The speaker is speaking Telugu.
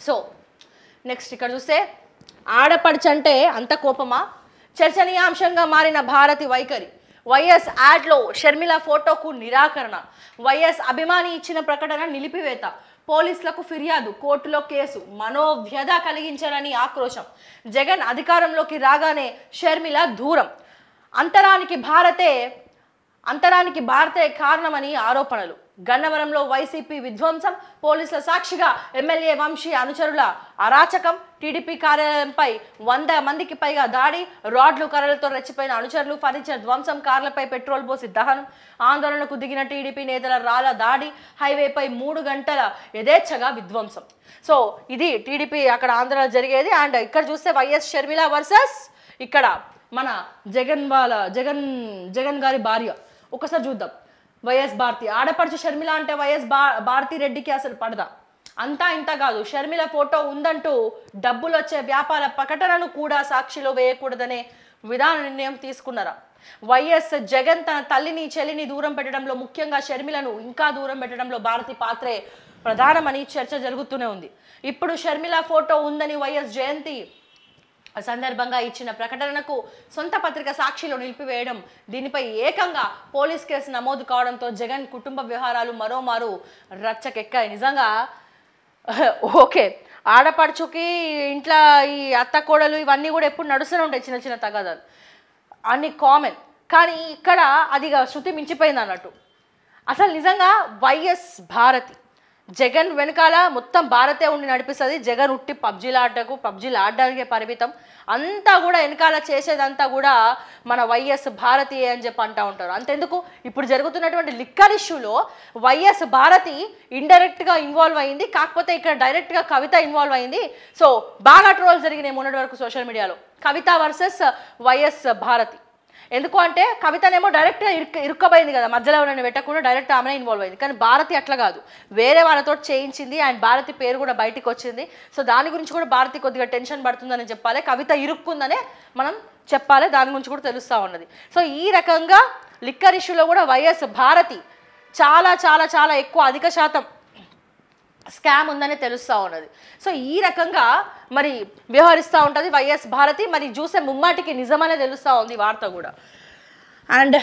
సో నెక్స్ట్ ఇక్కడ చూస్తే ఆడపడుచంటే అంత కోపమా? చర్చనీయాంశంగా మారిన భారతి వైఖరి. వైఎస్ యాడ్లో షర్మిల ఫోటోకు నిరాకరణ. వైఎస్ అభిమాని ఇచ్చిన ప్రకటన నిలిపివేత. పోలీసులకు ఫిర్యాదు కోర్టులో కేసు. మనోవ్యధ కలిగించారని ఆక్రోశం. జగన్ అధికారంలోకి రాగానే షర్మిల దూరం. అంతరానికి భారతే అంతరానికి భారతే కారణమని ఆరోపణలు. గన్నవరంలో వైసీపీ విధ్వంసం పోలీసుల సాక్షిగా ఎమ్మెల్యే వంశీ అనుచరుల అరాచకం టీడీపీ కార్యాలయంపై వంద మందికి పైగా దాడి రాడ్లు కర్రలతో రెచ్చిపోయిన అనుచరులు ఫర్నిచర్ ధ్వంసం కార్లపై పెట్రోల్ పోసి దహనం ఆందోళనకు దిగిన టీడీపీ నేతల రాల దాడి హైవేపై మూడు గంటల యథేచ్ఛగా విధ్వంసం. సో ఇది టీడీపీ అక్కడ ఆంధ్రలో జరిగేది. అండ్ ఇక్కడ చూస్తే వైఎస్ షర్మిల వర్సెస్ ఇక్కడ మన జగన్ వాళ్ళ జగన్ జగన్ గారి భార్య. ఒకసారి చూద్దాం. వైఎస్ భారతి ఆడపడుచు షర్మిల అంటే వైఎస్ భా భారతి రెడ్డికి అసలు పడదా. అంతా ఇంత కాదు. షర్మిల ఫోటో ఉందంటూ డబ్బులు వచ్చే వ్యాపార ప్రకటనను కూడా సాక్షిలో వేయకూడదనే విధాన నిర్ణయం తీసుకున్నారా? వైఎస్ జగన్ తన తల్లిని చెల్లిని దూరం పెట్టడంలో ముఖ్యంగా షర్మిలను ఇంకా దూరం పెట్టడంలో భారతి పాత్రే ప్రధానమని చర్చ జరుగుతూనే ఉంది. ఇప్పుడు షర్మిల ఫోటో ఉందని వైఎస్ జయంతి సందర్భంగా ఇచ్చిన ప్రకటనకు సొంత పత్రిక సాక్షిలో నిలిపివేయడం దీనిపై ఏకంగా పోలీస్ కేసు నమోదు కావడంతో జగన్ కుటుంబ వ్యవహారాలు మరోమారు రచ్చకెక్కాయి. నిజంగా ఓకే. ఆడపడుచుకి ఇంట్లో ఈ అత్త కోడలు ఇవన్నీ కూడా ఎప్పుడు నడుస్తూనే ఉంటాయి చిన్న చిన్న తగాదాలు. అన్ని కామన్. కానీ ఇక్కడ అది శృతి మించిపోయింది అన్నట్టు అసలు నిజంగా వైఎస్ భారతి జగన్ వెనకాల మొత్తం భారతే ఉండి నడిపిస్తుంది. జగన్ ఉట్టి పబ్జీలు ఆడటకు పబ్జీలు ఆడడానికే పరిమితం. అంతా కూడా వెనకాల చేసేదంతా కూడా మన వైఎస్ భారతి అని చెప్పి అంటూ ఉంటారు. అంతెందుకు? ఇప్పుడు జరుగుతున్నటువంటి లిక్కర్ ఇష్యూలో వైఎస్ భారతి ఇండైరెక్ట్గా ఇన్వాల్వ్ అయింది. కాకపోతే ఇక్కడ డైరెక్ట్గా కవిత ఇన్వాల్వ్ అయింది. సో బాగా ట్రోల్ జరిగినాయి మొన్నటి వరకు సోషల్ మీడియాలో. Kavitha versus YS Bharathi. ఎందుకు అంటే కవితనేమో డైరెక్ట్గా ఇరుక్క ఇరుక్కబోయింది కదా. మధ్యలో ఎవరైనా పెట్టకుండా డైరెక్ట్ ఆమెనే ఇన్వాల్వ్ అయింది. కానీ భారతి అట్లా కాదు. వేరే వాళ్ళతో చేయించింది అండ్ భారతి పేరు కూడా బయటికి వచ్చింది. సో దాని గురించి కూడా భారతి కొద్దిగా టెన్షన్ పడుతుందని చెప్పాలి. కవిత ఇరుక్కుందనే మనం చెప్పాలి. దాని గురించి కూడా తెలుస్తూ ఉన్నది. సో ఈ రకంగా లిక్కర్ ఇష్యూలో కూడా వైఎస్ భారతి చాలా చాలా చాలా ఎక్కువ అధిక శాతం స్కామ్ ఉందని తెలుస్తూ ఉన్నది. సో ఈ రకంగా మరి వ్యవహరిస్తూ ఉంటుంది వైఎస్ భారతి. మరి చూసే ముమ్మాటికి నిజమనే తెలుస్తూ ఉంది వార్త కూడా. అండ్